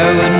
I would